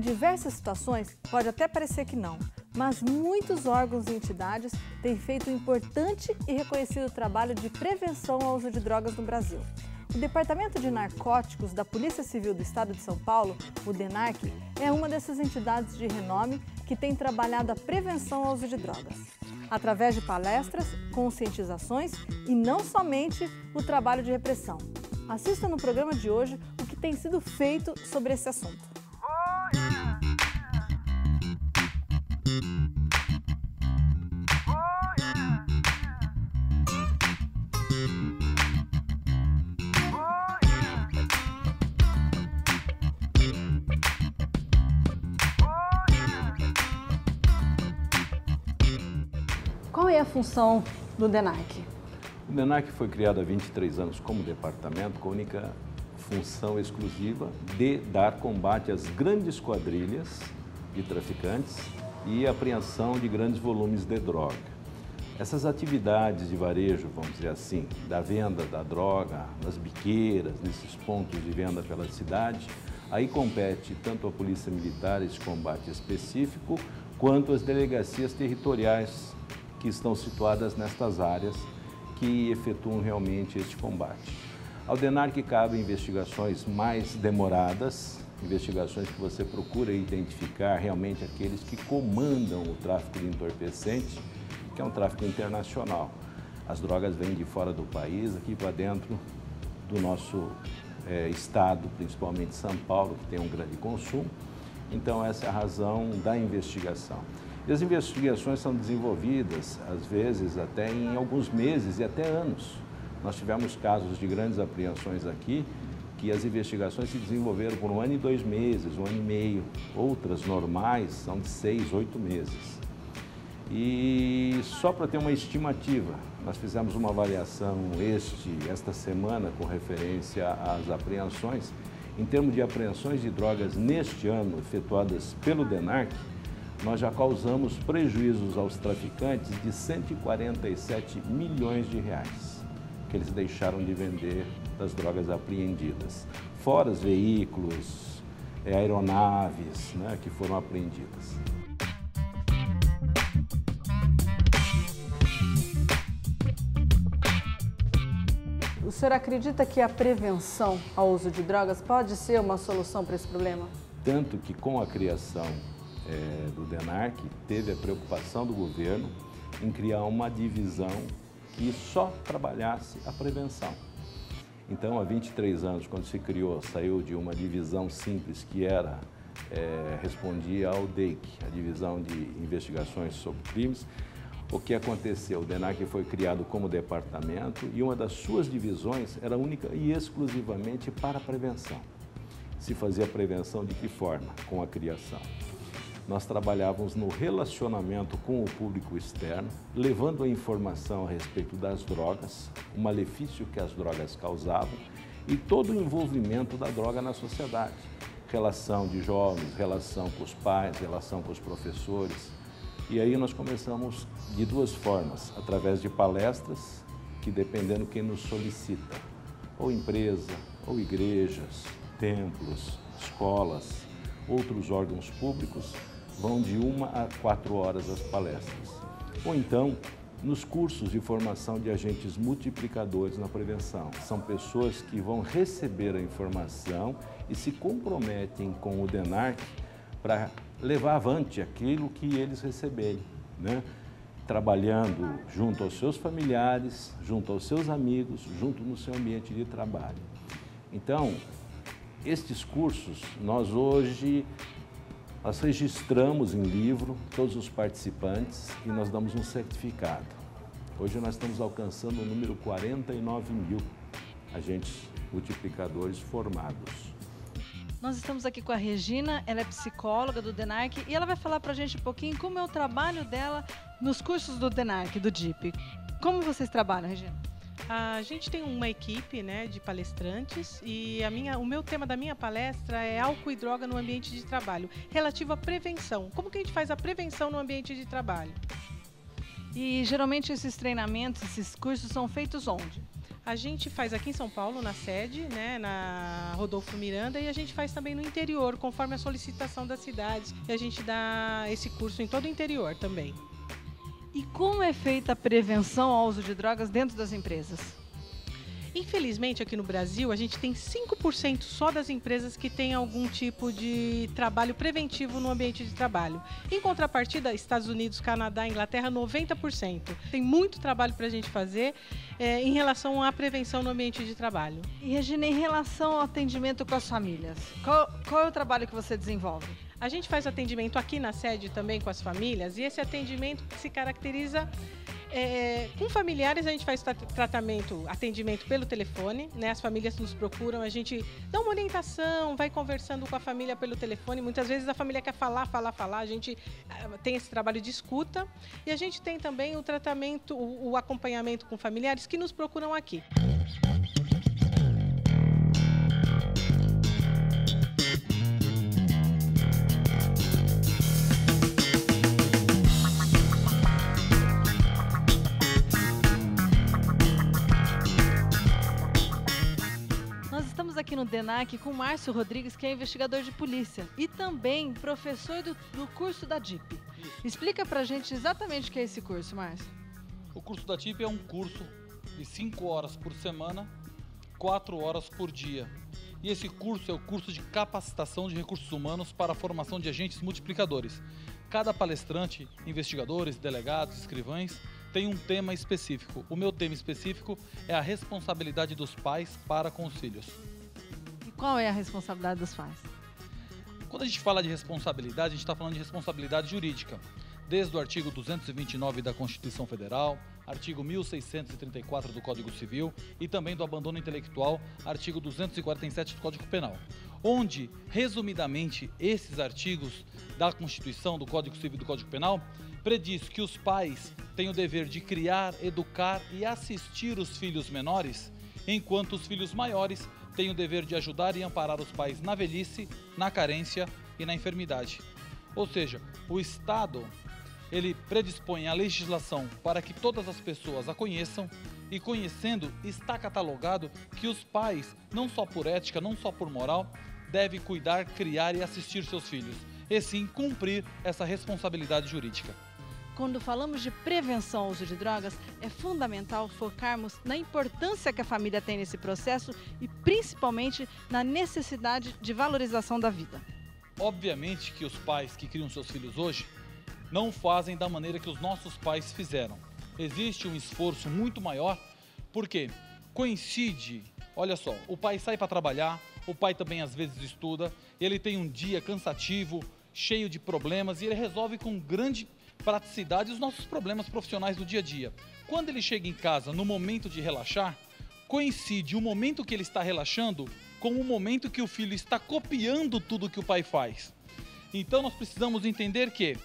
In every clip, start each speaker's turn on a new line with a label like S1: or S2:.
S1: Em diversas situações, pode até parecer que não, mas muitos órgãos e entidades têm feito um importante e reconhecido trabalho de prevenção ao uso de drogas no Brasil. O Departamento de Narcóticos da Polícia Civil do Estado de São Paulo, o DENARC, é uma dessas entidades de renome que tem trabalhado a prevenção ao uso de drogas, através de palestras, conscientizações e não somente o trabalho de repressão. Assista no programa de hoje o que tem sido feito sobre esse assunto. Qual é a função do DENARC?
S2: O DENARC foi criado há 23 anos como departamento com a única função exclusiva de dar combate às grandes quadrilhas de traficantes e apreensão de grandes volumes de droga. Essas atividades de varejo, vamos dizer assim, da venda da droga nas biqueiras, nesses pontos de venda pela cidade, aí compete tanto a Polícia Militar, esse combate específico, quanto as delegacias territoriais que estão situadas nestas áreas que efetuam realmente este combate. Ao DENARC cabe investigações mais demoradas, investigações que você procura identificar realmente aqueles que comandam o tráfico de entorpecentes, que é um tráfico internacional. As drogas vêm de fora do país, aqui para dentro do nosso é, estado, principalmente São Paulo, que tem um grande consumo. Então, essa é a razão da investigação. E as investigações são desenvolvidas, às vezes, até em alguns meses e até anos. Nós tivemos casos de grandes apreensões aqui, que as investigações se desenvolveram por um ano e dois meses, um ano e meio. Outras normais são de seis, oito meses. E só para ter uma estimativa, nós fizemos uma avaliação este, esta semana com referência às apreensões. Em termos de apreensões de drogas neste ano efetuadas pelo DENARC, nós já causamos prejuízos aos traficantes de 147 milhões de reais que eles deixaram de vender das drogas apreendidas. Fora os veículos, é, aeronaves né, que foram apreendidas.
S1: O senhor acredita que a prevenção ao uso de drogas pode ser uma solução para esse problema?
S2: Tanto que com a criação é, do DENARC, teve a preocupação do governo em criar uma divisão que só trabalhasse a prevenção. Então, há 23 anos, quando se criou, saiu de uma divisão simples que era, é, respondia ao DEIC, a Divisão de Investigações sobre Crimes. O que aconteceu? O DENAC foi criado como departamento e uma das suas divisões era única e exclusivamente para a prevenção. Se fazia prevenção de que forma? Com a criação nós trabalhávamos no relacionamento com o público externo, levando a informação a respeito das drogas, o malefício que as drogas causavam e todo o envolvimento da droga na sociedade. Relação de jovens, relação com os pais, relação com os professores. E aí nós começamos de duas formas, através de palestras, que dependendo quem nos solicita, ou empresa, ou igrejas, templos, escolas, outros órgãos públicos, vão de uma a quatro horas as palestras. Ou então, nos cursos de formação de agentes multiplicadores na prevenção. São pessoas que vão receber a informação e se comprometem com o DENARC para levar avante aquilo que eles receberem, né? trabalhando junto aos seus familiares, junto aos seus amigos, junto no seu ambiente de trabalho. Então, estes cursos, nós hoje nós registramos em livro todos os participantes e nós damos um certificado. Hoje nós estamos alcançando o número 49 mil agentes multiplicadores formados.
S1: Nós estamos aqui com a Regina, ela é psicóloga do DENARC e ela vai falar para a gente um pouquinho como é o trabalho dela nos cursos do DENARC, do DIP. Como vocês trabalham, Regina?
S3: A gente tem uma equipe né, de palestrantes e a minha, o meu tema da minha palestra é álcool e droga no ambiente de trabalho, relativo à prevenção. Como que a gente faz a prevenção no ambiente de trabalho?
S1: E geralmente esses treinamentos, esses cursos são feitos onde?
S3: A gente faz aqui em São Paulo, na sede, né, na Rodolfo Miranda, e a gente faz também no interior, conforme a solicitação das cidades. E a gente dá esse curso em todo o interior também.
S1: E como é feita a prevenção ao uso de drogas dentro das empresas?
S3: Infelizmente, aqui no Brasil, a gente tem 5% só das empresas que têm algum tipo de trabalho preventivo no ambiente de trabalho. Em contrapartida, Estados Unidos, Canadá, Inglaterra, 90%. Tem muito trabalho para a gente fazer é, em relação à prevenção no ambiente de trabalho.
S1: E, Regina, em relação ao atendimento com as famílias, qual, qual é o trabalho que você desenvolve?
S3: A gente faz atendimento aqui na sede também com as famílias e esse atendimento se caracteriza é, com familiares a gente faz tratamento, atendimento pelo telefone, né? As famílias nos procuram, a gente dá uma orientação, vai conversando com a família pelo telefone. Muitas vezes a família quer falar, falar, falar. A gente ah, tem esse trabalho de escuta e a gente tem também o tratamento, o, o acompanhamento com familiares que nos procuram aqui.
S1: DENAC com Márcio Rodrigues, que é investigador de polícia e também professor do, do curso da DIP. Explica pra gente exatamente o que é esse curso, Márcio.
S4: O curso da DIP é um curso de 5 horas por semana, 4 horas por dia. E esse curso é o curso de capacitação de recursos humanos para a formação de agentes multiplicadores. Cada palestrante, investigadores, delegados, escrivães, tem um tema específico. O meu tema específico é a responsabilidade dos pais para com os filhos.
S1: Qual é a responsabilidade dos pais?
S4: Quando a gente fala de responsabilidade, a gente está falando de responsabilidade jurídica. Desde o artigo 229 da Constituição Federal, artigo 1634 do Código Civil e também do abandono intelectual, artigo 247 do Código Penal. Onde, resumidamente, esses artigos da Constituição, do Código Civil e do Código Penal prediz que os pais têm o dever de criar, educar e assistir os filhos menores, enquanto os filhos maiores tem o dever de ajudar e amparar os pais na velhice, na carência e na enfermidade. Ou seja, o Estado ele predispõe a legislação para que todas as pessoas a conheçam e conhecendo está catalogado que os pais, não só por ética, não só por moral, devem cuidar, criar e assistir seus filhos, e sim cumprir essa responsabilidade jurídica
S1: quando falamos de prevenção ao uso de drogas, é fundamental focarmos na importância que a família tem nesse processo e principalmente na necessidade de valorização da vida.
S4: Obviamente que os pais que criam seus filhos hoje não fazem da maneira que os nossos pais fizeram. Existe um esforço muito maior, porque coincide, olha só, o pai sai para trabalhar, o pai também às vezes estuda, ele tem um dia cansativo, cheio de problemas e ele resolve com grande praticidade e os nossos problemas profissionais do dia a dia. Quando ele chega em casa no momento de relaxar, coincide o momento que ele está relaxando com o momento que o filho está copiando tudo que o pai faz. Então nós precisamos entender que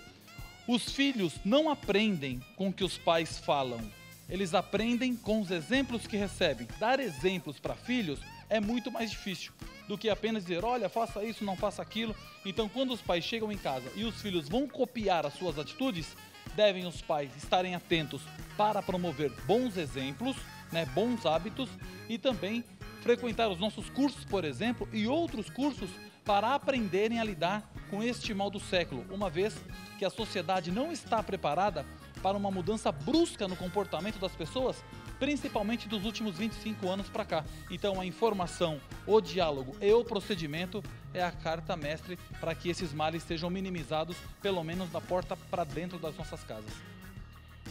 S4: os filhos não aprendem com o que os pais falam, eles aprendem com os exemplos que recebem. Dar exemplos para filhos é muito mais difícil do que apenas dizer, olha, faça isso, não faça aquilo. Então, quando os pais chegam em casa e os filhos vão copiar as suas atitudes, devem os pais estarem atentos para promover bons exemplos, né, bons hábitos e também frequentar os nossos cursos, por exemplo, e outros cursos para aprenderem a lidar com este mal do século, uma vez que a sociedade não está preparada para uma mudança brusca no comportamento das pessoas principalmente dos últimos 25 anos para cá. Então a informação, o diálogo e o procedimento é a carta mestre para que esses males sejam minimizados, pelo menos da porta para dentro das nossas casas.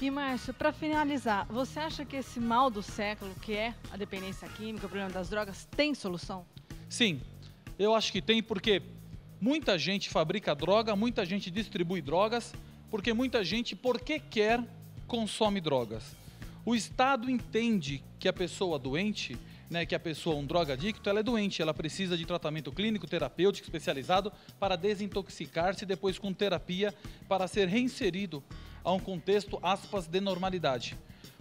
S1: E Márcio, para finalizar, você acha que esse mal do século, que é a dependência química, o problema das drogas, tem solução?
S4: Sim, eu acho que tem porque muita gente fabrica droga, muita gente distribui drogas, porque muita gente, porque quer, consome drogas. O Estado entende que a pessoa doente, né, que a pessoa um drogadicto, ela é doente, ela precisa de tratamento clínico, terapêutico especializado para desintoxicar-se depois com terapia para ser reinserido a um contexto aspas de normalidade.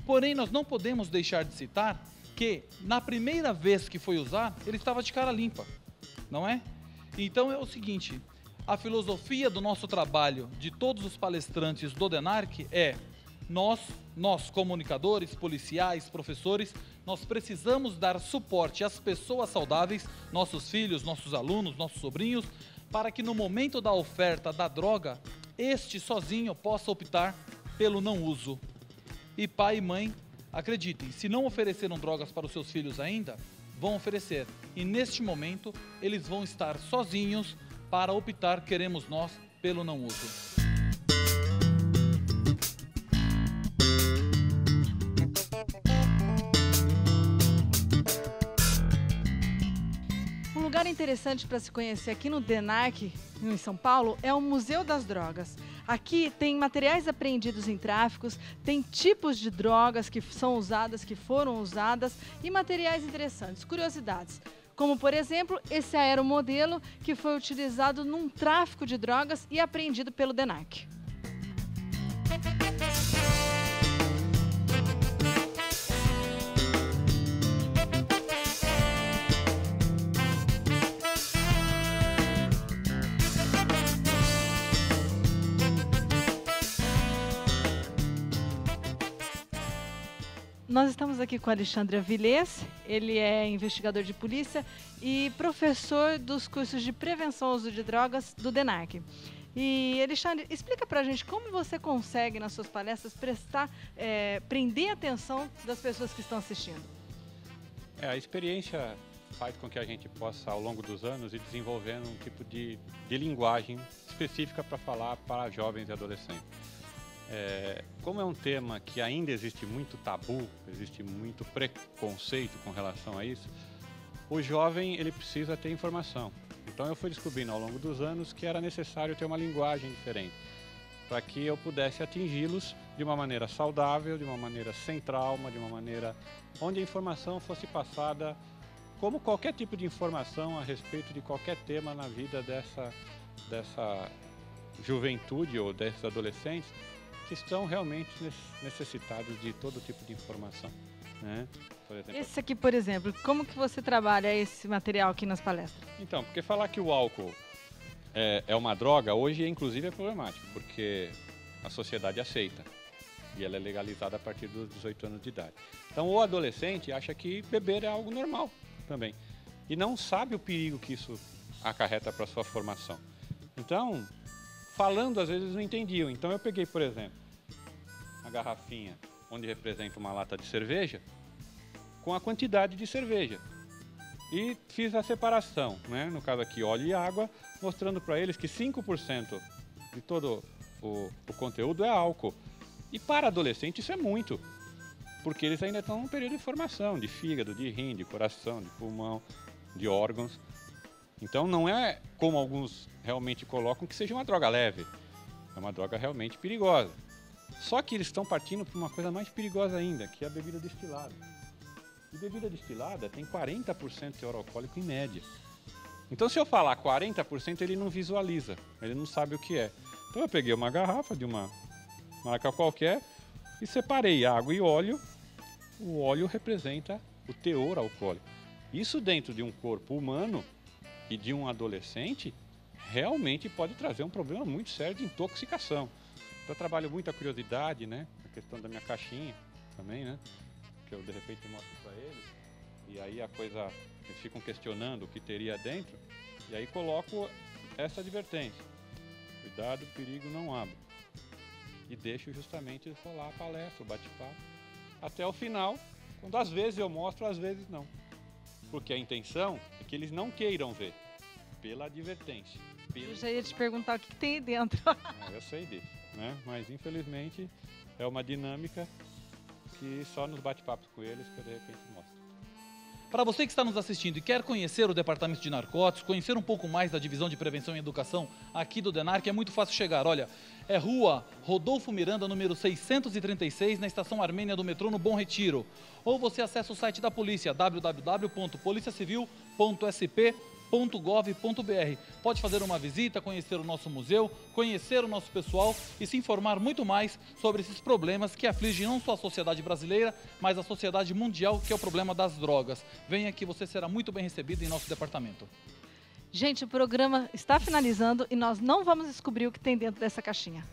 S4: Porém, nós não podemos deixar de citar que na primeira vez que foi usar, ele estava de cara limpa, não é? Então é o seguinte, a filosofia do nosso trabalho, de todos os palestrantes do DENARC, é nós, nós comunicadores, policiais, professores, Nós precisamos dar suporte às pessoas saudáveis, nossos filhos, nossos alunos, nossos sobrinhos, para que no momento da oferta da droga, este sozinho possa optar pelo não uso. E pai e mãe, acreditem, se não ofereceram drogas para os seus filhos ainda, vão oferecer. E neste momento, eles vão estar sozinhos para optar, queremos nós, pelo não uso.
S1: Um lugar interessante para se conhecer aqui no DENARC, em São Paulo, é o Museu das Drogas. Aqui tem materiais apreendidos em tráficos, tem tipos de drogas que são usadas, que foram usadas e materiais interessantes, curiosidades. Como, por exemplo, esse aeromodelo que foi utilizado num tráfico de drogas e apreendido pelo DENARC. Nós estamos aqui com Alexandre Avilés, ele é investigador de polícia e professor dos cursos de prevenção ao uso de drogas do DENARC. E Alexandre, explica pra gente como você consegue nas suas palestras prestar, é, prender a atenção das pessoas que estão assistindo.
S5: É, a experiência faz com que a gente possa, ao longo dos anos, ir desenvolvendo um tipo de, de linguagem específica para falar para jovens e adolescentes. É, como é um tema que ainda existe muito tabu, existe muito preconceito com relação a isso, o jovem ele precisa ter informação. Então eu fui descobrindo ao longo dos anos que era necessário ter uma linguagem diferente para que eu pudesse atingi-los de uma maneira saudável, de uma maneira sem trauma, de uma maneira onde a informação fosse passada como qualquer tipo de informação a respeito de qualquer tema na vida dessa, dessa juventude ou desses adolescentes que estão realmente necessitados de todo tipo de informação. Né?
S1: Exemplo, esse aqui, por exemplo, como que você trabalha esse material aqui nas palestras?
S5: Então, porque falar que o álcool é, é uma droga, hoje inclusive é problemático, porque a sociedade aceita e ela é legalizada a partir dos 18 anos de idade. Então, o adolescente acha que beber é algo normal também e não sabe o perigo que isso acarreta para sua formação. Então, falando às vezes não entendiam. Então, eu peguei, por exemplo, a garrafinha onde representa uma lata de cerveja com a quantidade de cerveja. E fiz a separação, né? no caso aqui óleo e água, mostrando para eles que 5% de todo o, o conteúdo é álcool. E para adolescente isso é muito, porque eles ainda estão num período de formação, de fígado, de rim, de coração, de pulmão, de órgãos. Então não é como alguns realmente colocam que seja uma droga leve. É uma droga realmente perigosa. Só que eles estão partindo para uma coisa mais perigosa ainda, que é a bebida destilada. E bebida destilada tem 40% de teor alcoólico em média. Então, se eu falar 40%, ele não visualiza, ele não sabe o que é. Então, eu peguei uma garrafa de uma marca qualquer e separei água e óleo. O óleo representa o teor alcoólico. Isso dentro de um corpo humano e de um adolescente realmente pode trazer um problema muito sério de intoxicação. Então, eu trabalho muito a curiosidade, né? A questão da minha caixinha também, né? Que eu de repente mostro para eles. E aí a coisa, eles ficam questionando o que teria dentro. E aí coloco essa advertência. Cuidado, perigo não abre. E deixo justamente rolar a palestra, o bate-papo. Até o final, quando às vezes eu mostro, às vezes não. Porque a intenção é que eles não queiram ver, pela advertência. Pela
S1: eu já ia te perguntar o que, tem aí dentro.
S5: eu sei disso né? Mas infelizmente é uma dinâmica que só nos bate-papos com eles que eu de repente mostro.
S4: Para você que está nos assistindo e quer conhecer o Departamento de Narcóticos, conhecer um pouco mais da Divisão de Prevenção e Educação aqui do DENARC, é muito fácil chegar. Olha, é rua Rodolfo Miranda, número 636, na estação Armênia do metrô, no Bom Retiro. Ou você acessa o site da polícia, www.policiacivil.sp.com www.gov.br. Pode fazer uma visita, conhecer o nosso museu, conhecer o nosso pessoal e se informar muito mais sobre esses problemas que afligem não só a sociedade brasileira, mas a sociedade mundial, que é o problema das drogas. Venha que você será muito bem recebido em nosso departamento.
S1: Gente, o programa está finalizando e nós não vamos descobrir o que tem dentro dessa caixinha.